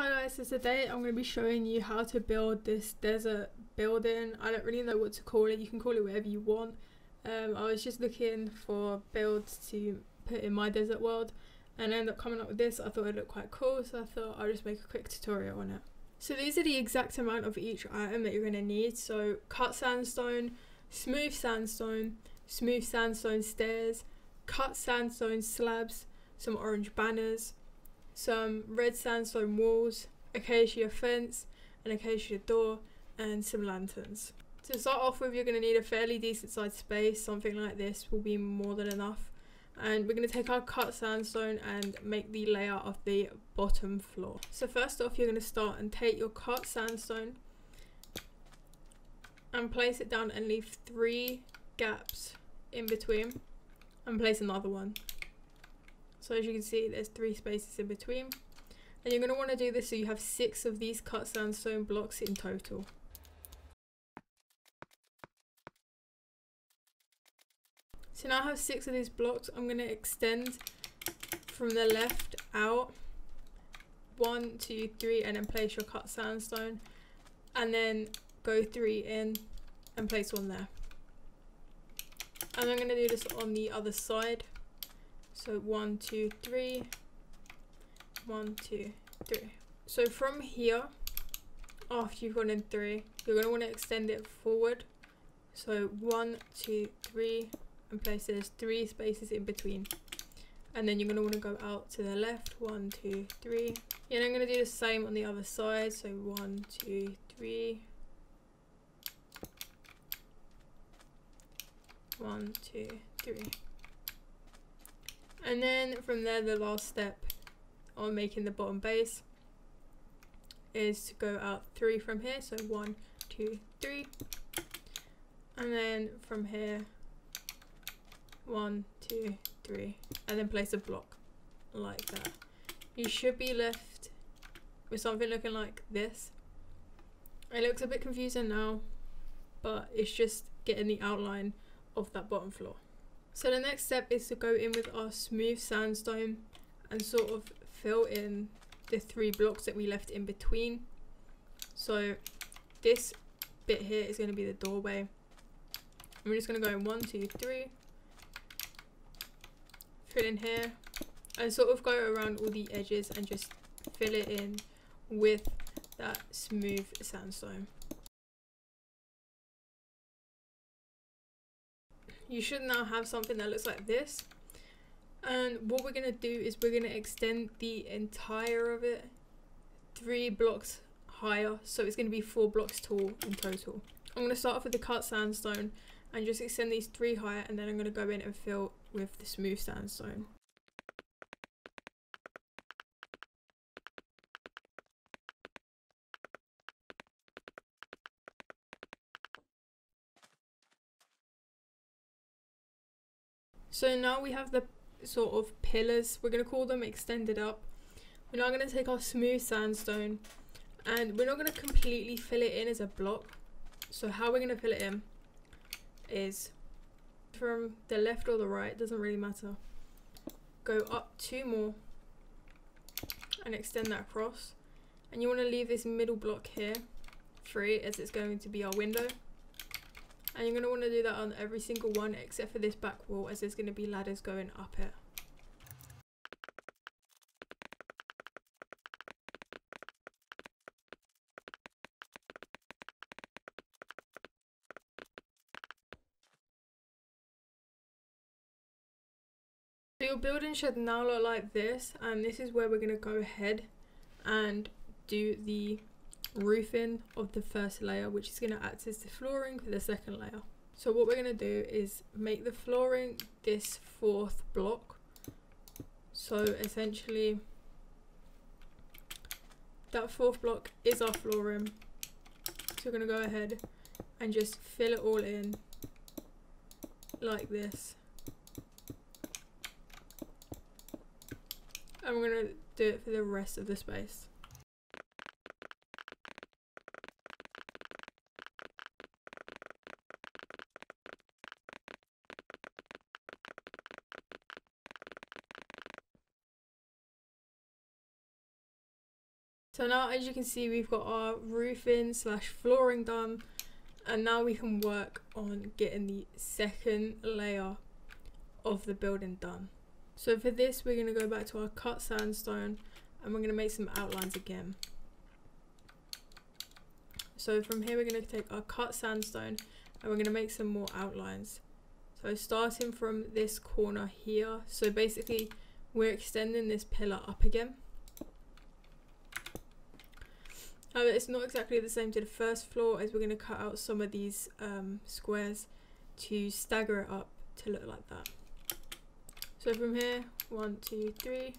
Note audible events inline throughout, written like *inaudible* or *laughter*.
Hi guys, so today I'm going to be showing you how to build this desert building. I don't really know what to call it, you can call it whatever you want. Um, I was just looking for builds to put in my desert world and I ended up coming up with this. I thought it looked quite cool so I thought I'll just make a quick tutorial on it. So these are the exact amount of each item that you're going to need. So cut sandstone, smooth sandstone, smooth sandstone stairs, cut sandstone slabs, some orange banners, some red sandstone walls, acacia fence, an acacia door, and some lanterns. To start off with, you're going to need a fairly decent sized space. Something like this will be more than enough. And we're going to take our cut sandstone and make the layout of the bottom floor. So first off, you're going to start and take your cut sandstone and place it down and leave three gaps in between and place another one. So as you can see, there's three spaces in between. And you're going to want to do this so you have six of these cut sandstone blocks in total. So now I have six of these blocks. I'm going to extend from the left out. One, two, three, and then place your cut sandstone. And then go three in and place one there. And I'm going to do this on the other side. So one, two, three, one, two, three. So from here, after you've gone in three, you're want to extend it forward. So one, two, three, and place there's three spaces in between. And then you're going to want to go out to the left, one, two, three. And I'm going to do the same on the other side. So one, two, three. One, two, three. And then from there, the last step on making the bottom base is to go out three from here. So one, two, three. And then from here, one, two, three. And then place a block like that. You should be left with something looking like this. It looks a bit confusing now, but it's just getting the outline of that bottom floor. So the next step is to go in with our smooth sandstone and sort of fill in the three blocks that we left in between. So this bit here is going to be the doorway. We're just going to go in one, two, three. Fill in here. And sort of go around all the edges and just fill it in with that smooth sandstone. You should now have something that looks like this. And what we're going to do is we're going to extend the entire of it three blocks higher. So it's going to be four blocks tall in total. I'm going to start off with the cut sandstone and just extend these three higher and then i'm going to go in and fill with the smooth sandstone So now we have the sort of pillars, we're going to call them extended up. We're now going to take our smooth sandstone and we're not going to completely fill it in as a block. So how we're going to fill it in is from the left or the right, doesn't really matter. Go up two more and extend that across. And you want to leave this middle block here free as it's going to be our window. And you're going to want to do that on every single one except for this back wall as there's going to be ladders going up it. So your building should now look like this and this is where we're going to go ahead and do the roofing of the first layer which is going to act as the flooring for the second layer. So what we're going to do is make the flooring this fourth block. So essentially that fourth block is our flooring. So we're going to go ahead and just fill it all in like this. And we're going to do it for the rest of the space. So now as you can see we've got our roofing slash flooring done and now we can work on getting the second layer of the building done. So for this we're going to go back to our cut sandstone and we're going to make some outlines again. So from here we're going to take our cut sandstone and we're going to make some more outlines. So starting from this corner here, so basically we're extending this pillar up again. However, it's not exactly the same to the first floor as we're going to cut out some of these um, squares to stagger it up to look like that. So from here, one, two, three,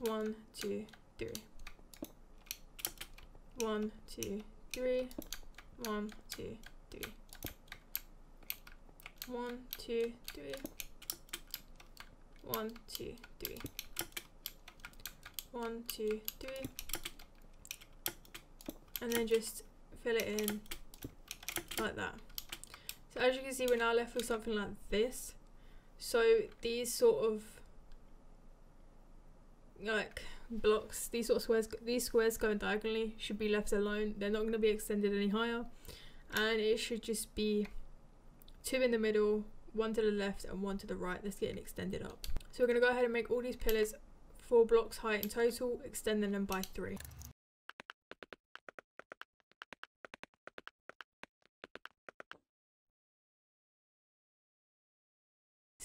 one, two, three. One, two, three. One, two, three. One, two, three. One, two, three. One, two, three. And then just fill it in like that. So as you can see, we're now left with something like this. So these sort of like blocks, these sort of squares, these squares going diagonally should be left alone. They're not going to be extended any higher. And it should just be two in the middle, one to the left and one to the right that's getting extended up. So we're going to go ahead and make all these pillars four blocks high in total, extending them by three.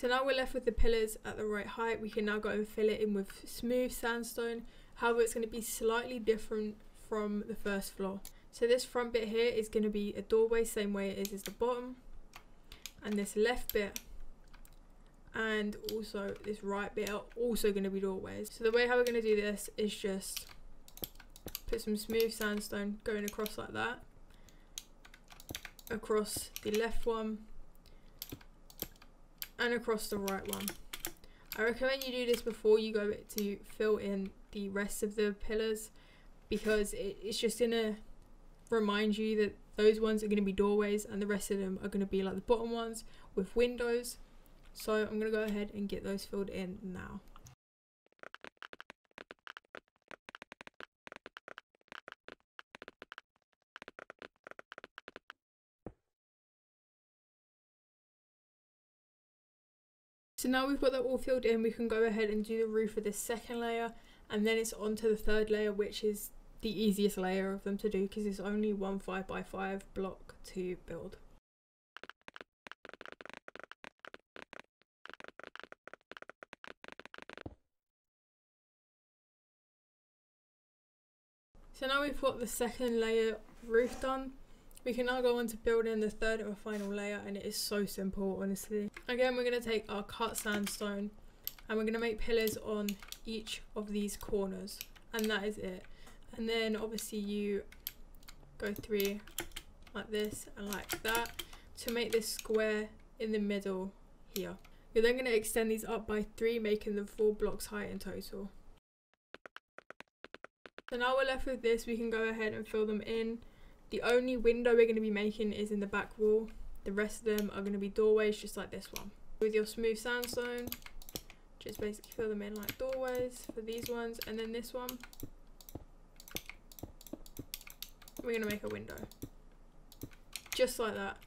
So now we're left with the pillars at the right height. We can now go and fill it in with smooth sandstone. However, it's going to be slightly different from the first floor. So this front bit here is going to be a doorway, same way it is as the bottom. And this left bit and also this right bit are also going to be doorways. So the way how we're going to do this is just put some smooth sandstone going across like that. Across the left one and across the right one. I recommend you do this before you go to fill in the rest of the pillars because it, it's just going to remind you that those ones are going to be doorways and the rest of them are going to be like the bottom ones with windows. So I'm going to go ahead and get those filled in now. So now we've got that all filled in, we can go ahead and do the roof of this second layer and then it's on to the third layer which is the easiest layer of them to do because it's only one 5 by 5 block to build. So now we've got the second layer roof done we can now go on to building the third and final layer and it is so simple honestly. Again we're going to take our cut sandstone and we're going to make pillars on each of these corners and that is it. And then obviously you go three like this and like that to make this square in the middle here. You're then going to extend these up by three making them four blocks high in total. So now we're left with this, we can go ahead and fill them in the only window we're going to be making is in the back wall. The rest of them are going to be doorways just like this one. With your smooth sandstone, just basically fill them in like doorways for these ones. And then this one, we're going to make a window. Just like that.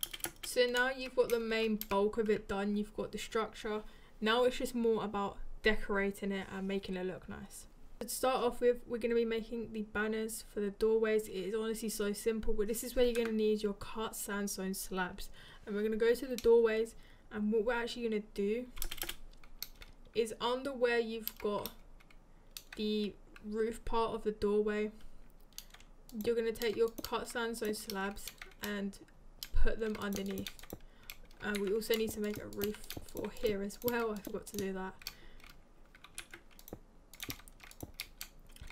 So now you've got the main bulk of it done. You've got the structure. Now it's just more about decorating it and making it look nice. To start off with, we're going to be making the banners for the doorways. It is honestly so simple, but this is where you're going to need your cut sandstone slabs. And we're going to go to the doorways, and what we're actually going to do is under where you've got the roof part of the doorway, you're going to take your cut sandstone slabs and put them underneath. And we also need to make a roof for here as well. I forgot to do that.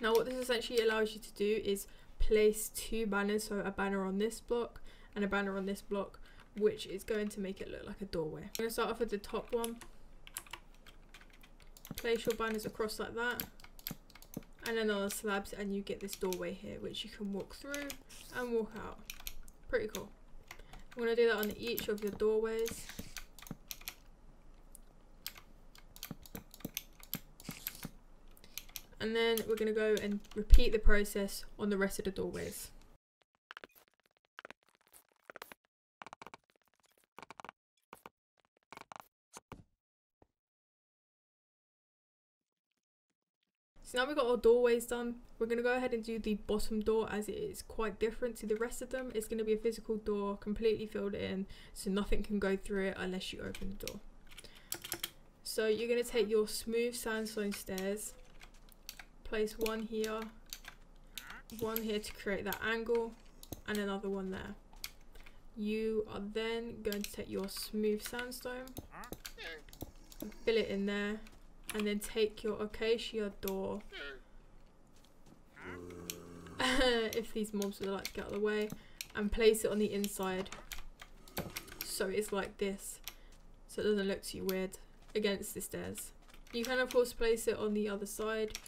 Now what this essentially allows you to do is place two banners, so a banner on this block and a banner on this block, which is going to make it look like a doorway. I'm going to start off with the top one. Place your banners across like that. And then on the slabs and you get this doorway here, which you can walk through and walk out. Pretty cool. I'm going to do that on each of your doorways. And then we're going to go and repeat the process on the rest of the doorways. So now we've got our doorways done. We're going to go ahead and do the bottom door as it is quite different to the rest of them. It's going to be a physical door, completely filled in, so nothing can go through it unless you open the door. So you're going to take your smooth sandstone stairs, place one here, one here to create that angle, and another one there. You are then going to take your smooth sandstone, fill it in there, and then take your acacia door. *laughs* If these mobs would like to get out of the way and place it on the inside. So it's like this. So it doesn't look too weird against the stairs. You can of course place it on the other side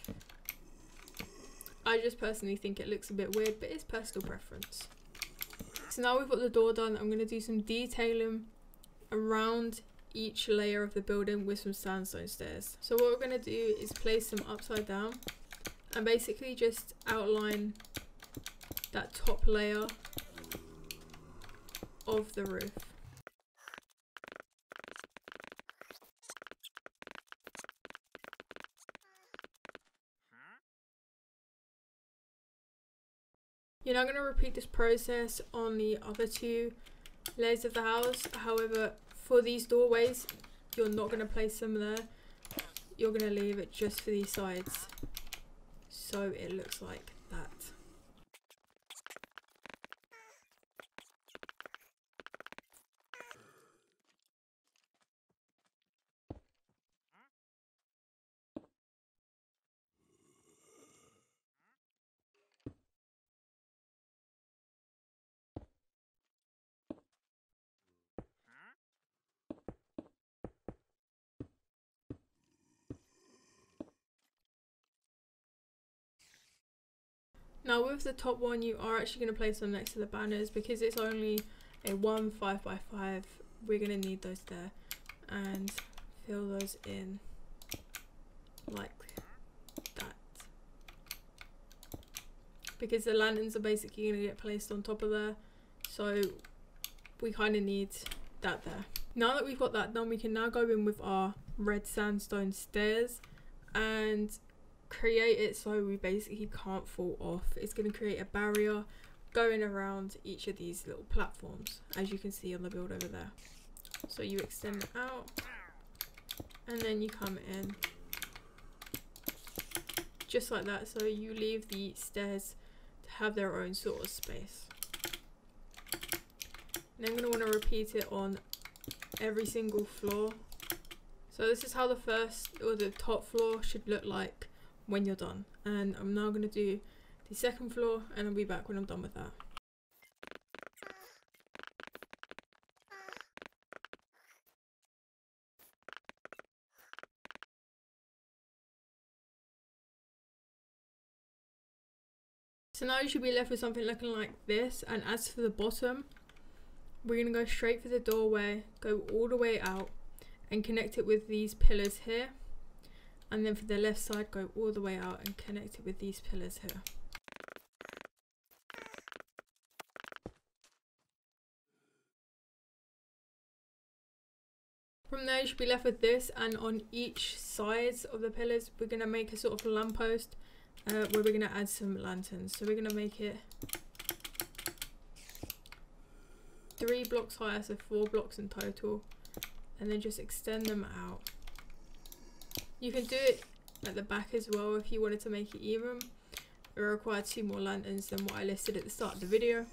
I just personally think it looks a bit weird but it's personal preference so now we've got the door done I'm going to do some detailing around each layer of the building with some sandstone stairs. So what we're going to do is place them upside down and basically just outline that top layer of the roof. Now going to repeat this process on the other two layers of the house. However, for these doorways, you're not going to place them there. You're going to leave it just for these sides. So it looks like that. Now with the top one you are actually going to place them next to the banners because it's only a 1 5 by 5 we're going to need those there and fill those in like that because the lanterns are basically going to get placed on top of there so we kind of need that there. Now that we've got that done we can now go in with our red sandstone stairs and create it so we basically can't fall off. It's going to create a barrier going around each of these little platforms as you can see on the build over there. So you extend it out and then you come in just like that so you leave the stairs to have their own sort of space. And I'm going to want to repeat it on every single floor. So this is how the first or the top floor should look like when you're done. And I'm now going to do the second floor and I'll be back when I'm done with that. So now you should be left with something looking like this and as for the bottom we're going to go straight for the doorway, go all the way out and connect it with these pillars here and then for the left side go all the way out and connect it with these pillars here. From there you should be left with this and on each sides of the pillars we're going to make a sort of lamppost uh, where we're going to add some lanterns. So we're going to make it three blocks higher, so four blocks in total and then just extend them out. You can do it at the back as well if you wanted to make it even. It requires two more lanterns than what I listed at the start of the video.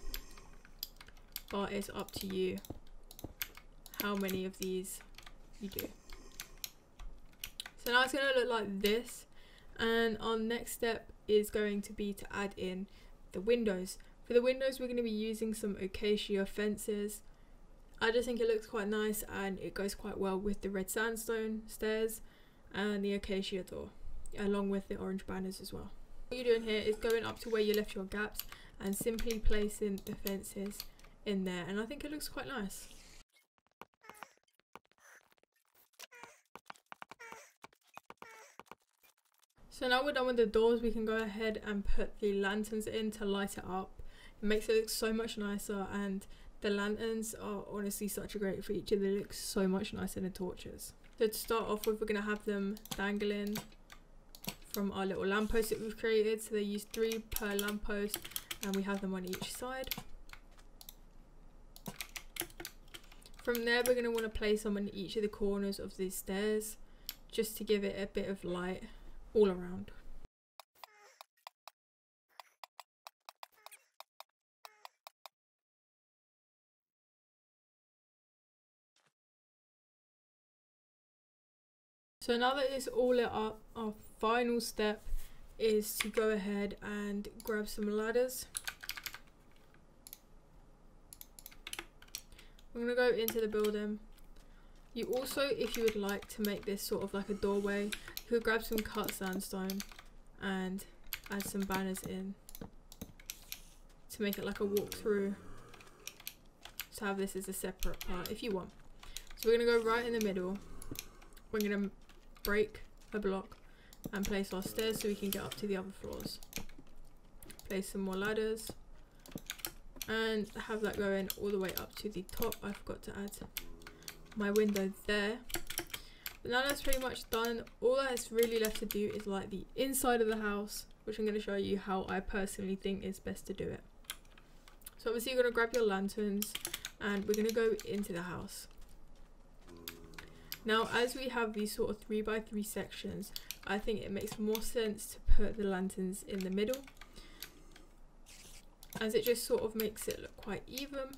But it's up to you how many of these you do. So now it's going to look like this. And our next step is going to be to add in the windows. For the windows we're going to be using some acacia fences. I just think it looks quite nice and it goes quite well with the red sandstone stairs and the acacia door along with the orange banners as well. What you're doing here is going up to where you left your gaps and simply placing the fences in there and I think it looks quite nice. So now we're done with the doors, we can go ahead and put the lanterns in to light it up. It makes it look so much nicer and the lanterns are honestly such a great feature. They look so much nicer than torches. So to start off with, we're going to have them dangling from our little lamppost that we've created. So they use three per lamppost and we have them on each side. From there, we're going to want to place them on each of the corners of these stairs just to give it a bit of light all around. So now that it's all lit up, our final step is to go ahead and grab some ladders. I'm going to go into the building. You also, if you would like to make this sort of like a doorway, you could grab some cut sandstone and add some banners in to make it like a walkthrough. To have this as a separate part if you want. So we're going to go right in the middle. We're going to break a block and place our stairs so we can get up to the other floors. Place some more ladders and have that going all the way up to the top. I forgot to add my window there. But now that's pretty much done. All that's really left to do is like the inside of the house, which I'm going to show you how I personally think is best to do it. So obviously you're going to grab your lanterns and we're going to go into the house. Now, as we have these sort of three by three sections, I think it makes more sense to put the lanterns in the middle as it just sort of makes it look quite even.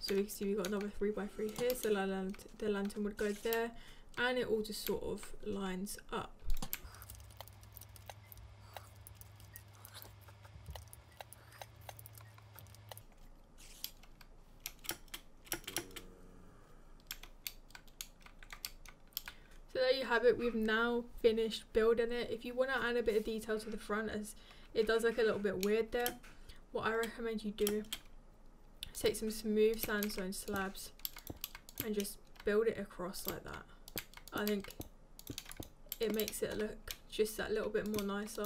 So we can see we've got another three by three here, so the lantern would go there and it all just sort of lines up. So there you have it, we've now finished building it. If you want to add a bit of detail to the front as it does look a little bit weird there, what I recommend you do is take some smooth sandstone slabs and just build it across like that. I think it makes it look just that little bit more nicer.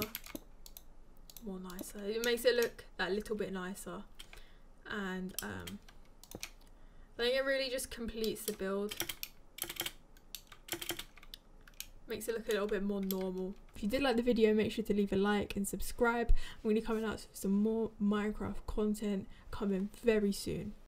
More nicer. It makes it look that little bit nicer. And um, I think it really just completes the build makes it look a little bit more normal. If you did like the video, make sure to leave a like and subscribe. I'm going to be coming out with some more Minecraft content coming very soon.